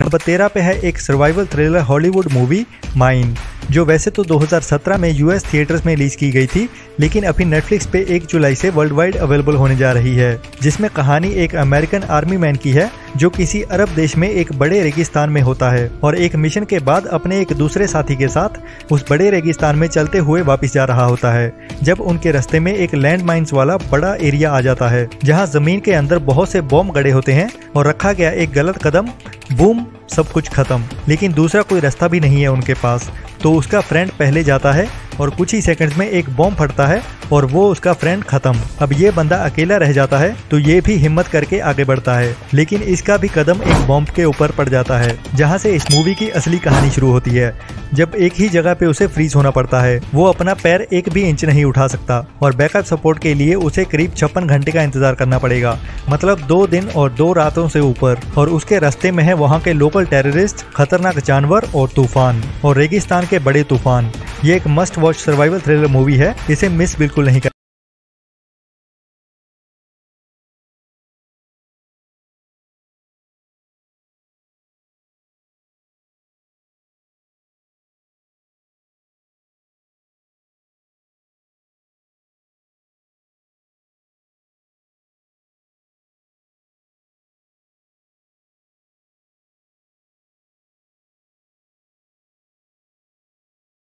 Number तेरह पे है एक survival thriller Hollywood movie Mine जो वैसे तो 2017 में यूएस थिएटर्स में रिलीज़ की गई थी, लेकिन अभी नेटफ्लिक्स पे 1 जुलाई से वर्ल्ड वाइड अवेलेबल होने जा रही है, जिसमें कहानी एक अमेरिकन आर्मी मैन की है, जो किसी अरब देश में एक बड़े रेगिस्तान में होता है, और एक मिशन के बाद अपने एक दूसरे साथी के साथ उस बड़े रेगिस्तान में चलते हुए वापस जा रहा होता है, जब उनके रास्ते में एक लैंड माइन्स वाला बड़ा एरिया आ जाता है, जहाँ ज़मीन के अंदर बहुत से बॉम्ब गड़े होते हैं, और रखा गया एक गलत कदम बूम, सब कुछ खत्म। लेकिन दूसरा कोई रास्ता भी नहीं है उनके पास। तो उसका फ्रेंड पहले जाता है और कुछ ही सेकंड्स में एक बॉम्ब फटता है और वो उसका फ्रेंड खत्म। अब ये बंदा अकेला रह जाता है तो ये भी हिम्मत करके आगे बढ़ता है। लेकिन इसका भी कदम एक बॉम्ब के ऊपर पड़ जाता है, जहाँ से इस मूवी की असली कहानी शुरू होती है। जब एक ही जगह पे उसे फ्रीज होना पड़ता है, वो अपना पैर एक भी इंच नहीं उठा सकता, और बैकअप सपोर्ट के लिए उसे करीब छप्पन घंटे का इंतज़ार करना पड़ेगा। मतलब दो दिन और दो रातों से ऊपर, और उसके रास्ते में है वहाँ के लोकल टेररिस्ट खतरनाक जानवर और तूफ़ान, और रेगिस्तान के बड़े तूफ़ान। ये एक must watch survival thriller movie है, इसे मिस बिल्कुल नहीं कर